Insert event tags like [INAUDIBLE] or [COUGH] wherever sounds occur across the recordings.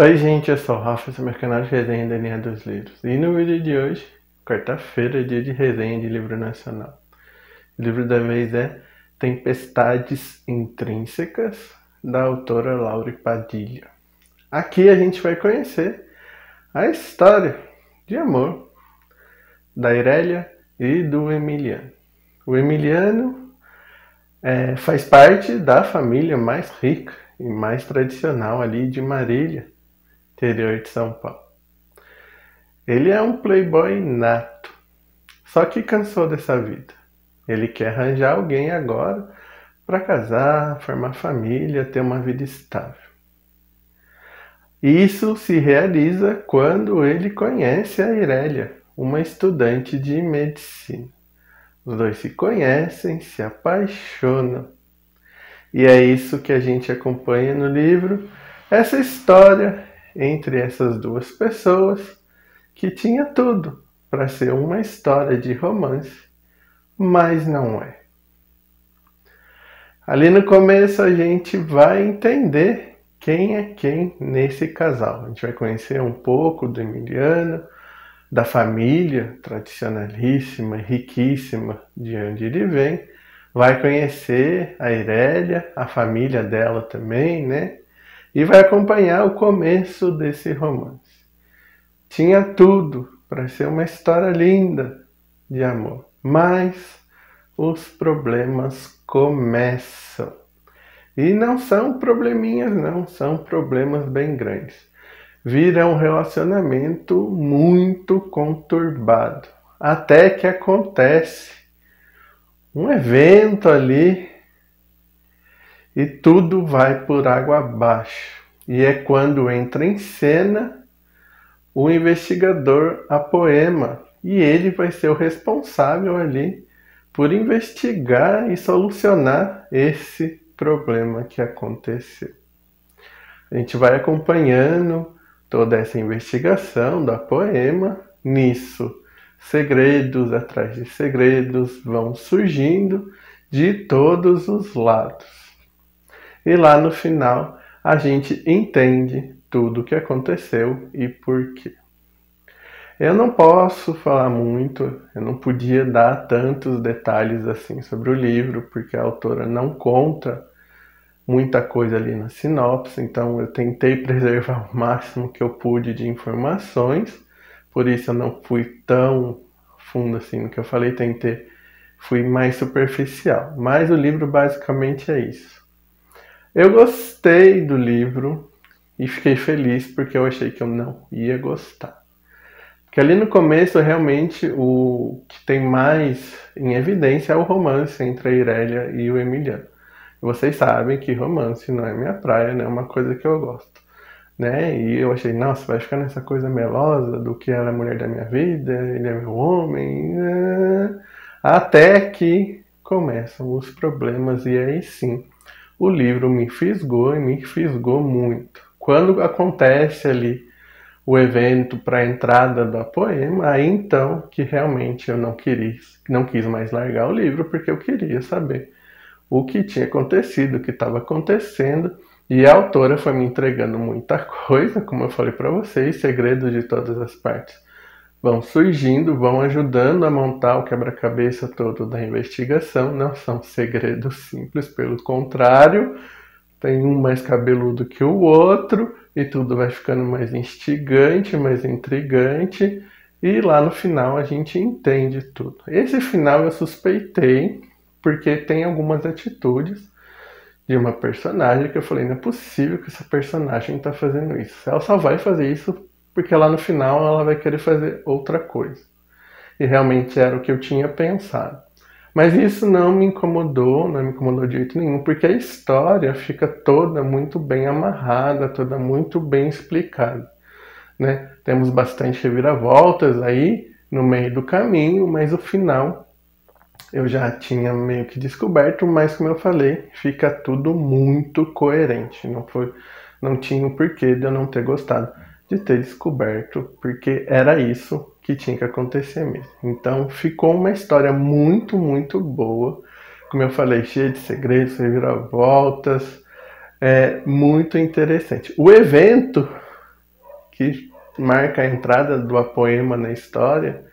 Oi gente, eu sou o Rafa, esse é meu canal de resenha da linha dos livros. E no vídeo de hoje, quarta-feira, dia de resenha de livro nacional. O livro da vez é Tempestades Intrínsecas, da autora Laura Padilha. Aqui a gente vai conhecer a história de amor da Irélia e do Emiliano. O Emiliano é, faz parte da família mais rica e mais tradicional ali de Marília, interior de São Paulo. Ele é um playboy nato, só que cansou dessa vida. Ele quer arranjar alguém agora para casar, formar família, ter uma vida estável. Isso se realiza quando ele conhece a Irélia, uma estudante de medicina. Os dois se conhecem, se apaixonam. E é isso que a gente acompanha no livro, essa história entre essas duas pessoas que tinha tudo para ser uma história de romance, mas não é. Ali no começo a gente vai entender quem é quem nesse casal. A gente vai conhecer um pouco do Emiliano, da família tradicionalíssima, riquíssima de onde ele vem, vai conhecer a Irélia, a família dela também, né? E vai acompanhar o começo desse romance. Tinha tudo para ser uma história linda de amor, mas os problemas começam. E não são probleminhas, não, são problemas bem grandes vira um relacionamento muito conturbado. Até que acontece um evento ali e tudo vai por água abaixo. E é quando entra em cena o investigador Apoema. E ele vai ser o responsável ali por investigar e solucionar esse problema que aconteceu. A gente vai acompanhando toda essa investigação da poema. Nisso, segredos atrás de segredos vão surgindo de todos os lados. E lá no final, a gente entende tudo o que aconteceu e por quê. Eu não posso falar muito, eu não podia dar tantos detalhes assim sobre o livro, porque a autora não conta muita coisa ali na sinopse, então eu tentei [LAUGHS] preservar o máximo que eu pude de informações, por isso eu não fui tão fundo assim no que eu falei, tentei, fui mais superficial. Mas o livro basicamente é isso. Eu gostei do livro e fiquei feliz porque eu achei que eu não ia gostar. Porque ali no começo, realmente, o que tem mais em evidência é o romance entre a Irélia e o Emiliano. Vocês sabem que romance não é minha praia, né? É uma coisa que eu gosto. Né? E eu achei, nossa, vai ficar nessa coisa melosa do que ela é a mulher da minha vida, ele é meu homem. Né? Até que começam os problemas, e aí sim, o livro me fisgou e me fisgou muito. Quando acontece ali o evento para a entrada do poema, aí então que realmente eu não quis, não quis mais largar o livro porque eu queria saber o que tinha acontecido, o que estava acontecendo, e a autora foi me entregando muita [LAUGHS] coisa, como eu falei para vocês, segredos de todas as partes vão surgindo, vão ajudando a montar o quebra-cabeça todo da investigação. Não são segredos simples, pelo contrário, tem um mais cabeludo que o outro e tudo vai ficando mais instigante, mais intrigante. E lá no final a gente entende tudo. Esse final eu suspeitei, porque tem algumas atitudes de uma personagem que eu falei, não é possível que essa personagem está fazendo isso. Ela só vai fazer isso porque lá no final ela vai querer fazer outra coisa. E realmente era o que eu tinha pensado. Mas isso não me incomodou, não me incomodou de jeito nenhum, porque a história fica toda muito bem amarrada, toda muito bem explicada. Né? Temos bastante reviravoltas aí no meio do caminho, mas o final eu já tinha meio que descoberto, mas como eu falei, fica tudo muito coerente. Não foi, não tinha o porquê de eu não ter gostado de ter descoberto, porque era isso que tinha que acontecer mesmo. Então ficou uma história muito, muito boa. Como eu falei, cheia de segredos, reviravoltas, é muito interessante. O evento que marca a entrada do poema na história,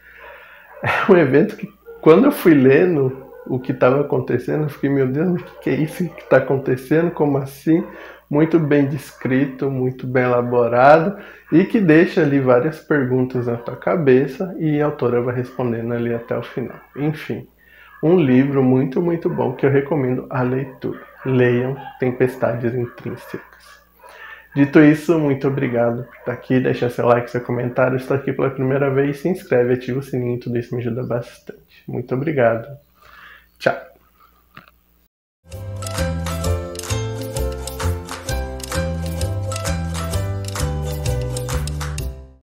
[LAUGHS] é um evento que, quando eu fui lendo o que estava acontecendo, eu fiquei, meu Deus, o que é isso que está acontecendo? Como assim? Muito bem descrito, muito bem elaborado e que deixa ali várias perguntas na tua cabeça e a autora vai respondendo ali até o final. Enfim, um livro muito, muito bom que eu recomendo a leitura. Leiam Tempestades Intrínsecas. Dito isso, muito obrigado por estar aqui. Deixa seu like, seu comentário. Estou aqui pela primeira vez. Se inscreve, ativa o sininho, tudo isso me ajuda bastante. Muito obrigado. Ciao.